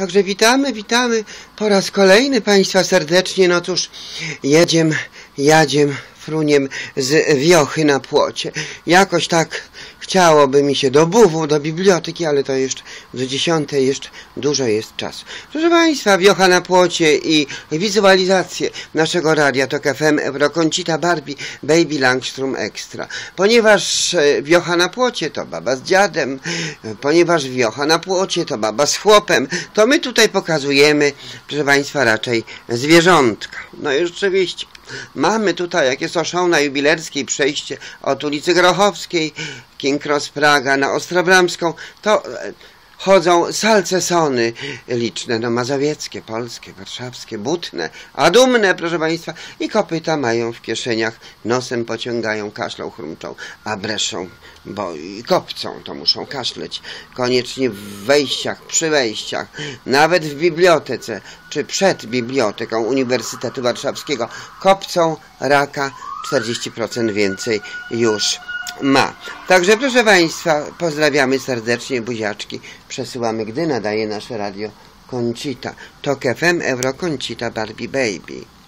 Także witamy, witamy po raz kolejny Państwa serdecznie. No cóż, jedziem, jadziem fruniem z wiochy na płocie. Jakoś tak chciałoby mi się do buwu, do biblioteki, ale to jeszcze do dziesiątej jeszcze dużo jest czasu. Proszę Państwa, wiocha na płocie i wizualizacje naszego radia to FM Eurokącita Barbie Baby Langstrom Extra. Ponieważ e, wiocha na płocie to baba z dziadem, e, ponieważ wiocha na płocie to baba z chłopem, to my tutaj pokazujemy, proszę Państwa, raczej zwierzątka. No i rzeczywiście, mamy tutaj, jak jest oszą na jubilerskiej przejście od ulicy Grochowskiej, King Cross Praga na Ostrobramską, to chodzą salcesony liczne, no mazowieckie, polskie, warszawskie, butne, a dumne, proszę Państwa, i kopyta mają w kieszeniach, nosem pociągają, kaszlą, chrumczą, a breszą, bo i kopcą to muszą kaszleć, koniecznie w wejściach, przy wejściach, nawet w bibliotece, czy przed biblioteką Uniwersytetu Warszawskiego, kopcą raka 40% więcej już ma. Także proszę Państwa, pozdrawiamy serdecznie, buziaczki przesyłamy, gdy nadaje nasze radio Concita. Tok FM, Euro Concita, Barbie Baby.